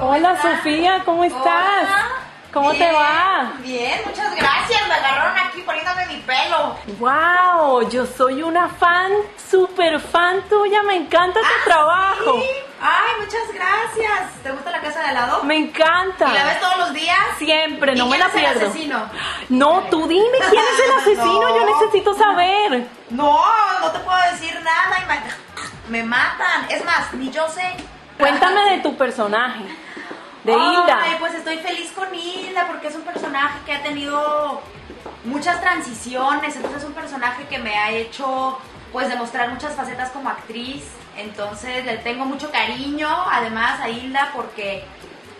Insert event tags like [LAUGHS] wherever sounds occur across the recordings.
Hola Sofía, ¿cómo estás? Hola. ¿Cómo te va? Bien, muchas gracias. Me agarraron aquí poniéndome mi pelo. ¡Wow! Yo soy una fan, súper fan tuya, me encanta tu Ah, trabajo. sí. Ay, muchas gracias. ¿Te gusta la casa de al lado? Me encanta. ¿Y la ves todos los días? Siempre, no ¿Y me quién la es el pierdo. asesino? No, tú dime quién es el [LAUGHS] asesino, No. yo necesito saber. No, no te puedo decir nada. y me, me matan. Es más, ni yo sé. Cuéntame de tu personaje, de Hilda. Ay, pues estoy feliz con Hilda porque es un personaje que ha tenido muchas transiciones, entonces es un personaje que me ha hecho pues demostrar muchas facetas como actriz, entonces le tengo mucho cariño además a Hilda porque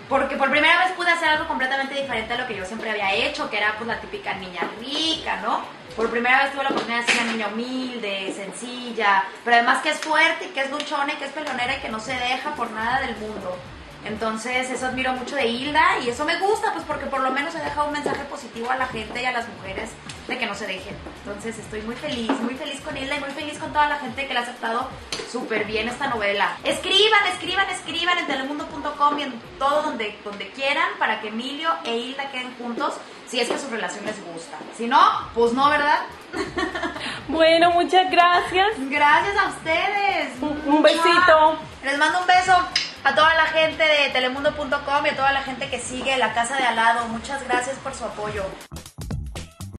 porque por primera vez pude hacer algo completamente diferente a lo que yo siempre había hecho, que era pues la típica niña rica, ¿no? Por primera vez tuve la oportunidad de ser una niña humilde, sencilla, pero además que es fuerte y que es luchona y que es pelonera y que no se deja por nada del mundo. Entonces eso admiro mucho de Hilda y eso me gusta, pues porque por lo menos he dejado un mensaje positivo a la gente y a las mujeres de que no se dejen. Entonces estoy muy feliz, muy feliz con Hilda y muy feliz con toda la gente que le ha aceptado súper bien esta novela. Escriban, escriban, escriban en telemundo.com y en todo donde, donde quieran para que Emilio e Hilda queden juntos si es que su relación les gusta. Si no, pues no, ¿verdad? [LAUGHS] Bueno, muchas gracias. Gracias a ustedes. Un- un besito. Les mando un beso a toda la gente de telemundo.com y a toda la gente que sigue La Casa de Al lado. Muchas gracias por su apoyo.